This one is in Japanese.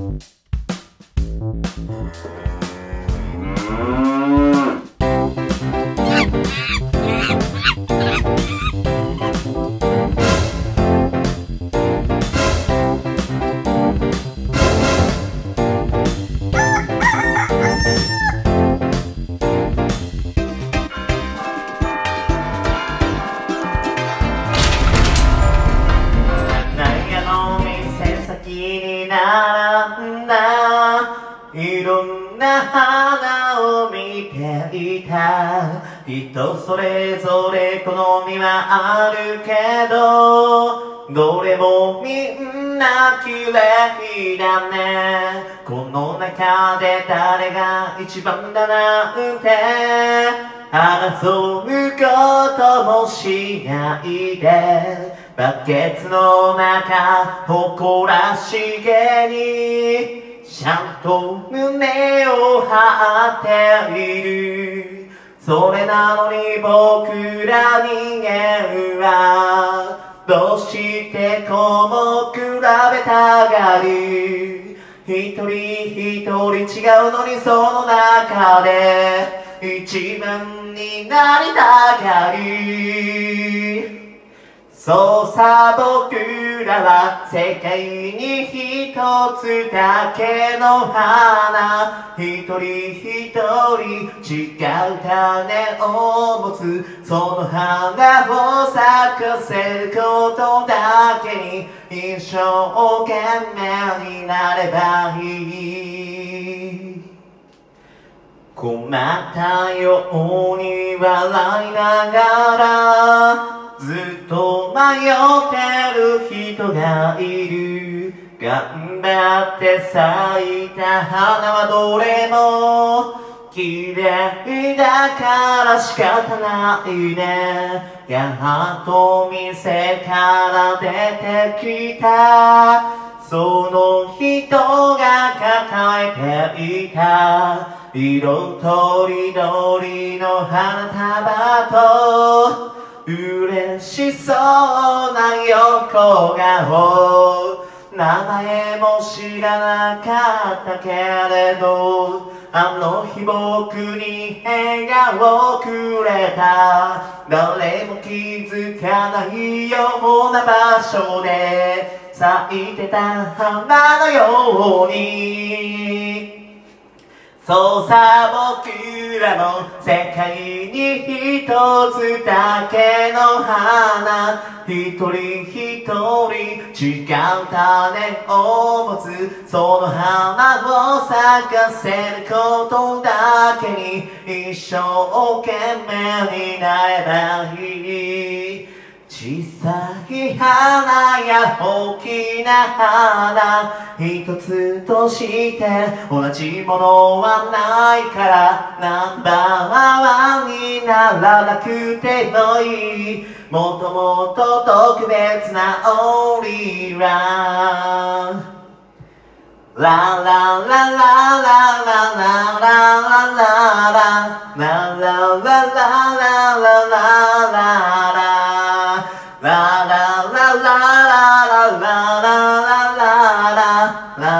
Thank you. んな花を見ていた？人それぞれ好みはあるけどどれもみんな綺麗だね。この中で誰が一番だなんて。争うこともしないでバケツの中誇らしげに。ちゃんと胸を張っている。それなのに僕ら人間は。どうしてこうも比べたがる。一人一人違うのにその中で。一番になりたがる。そうさ僕らは世界に一つだけの花一人一人違う種を持つその花を咲かせることだけに一生懸命になればいい。困ったように笑いながらと迷ってる人がいる。頑張って咲いた花はどれも綺麗だから仕方ないね。やっと店から出てきた。その人が抱えていた。色とりどりの花束と嬉しそうな横顔。名前も知らなかったけれどあの日僕に笑顔をくれた。誰も気づかないような場所で咲いてた花のように。そうさ僕らも世界に一つだけの花。一人一人違う種を持つその花を咲かせることだけに一生懸命になればいい小さい花や大きな花一つとして同じものはないからナンバーワンにならなくてもいい。もっともっと特別なオーリーラン。ラララララララララララララララララララ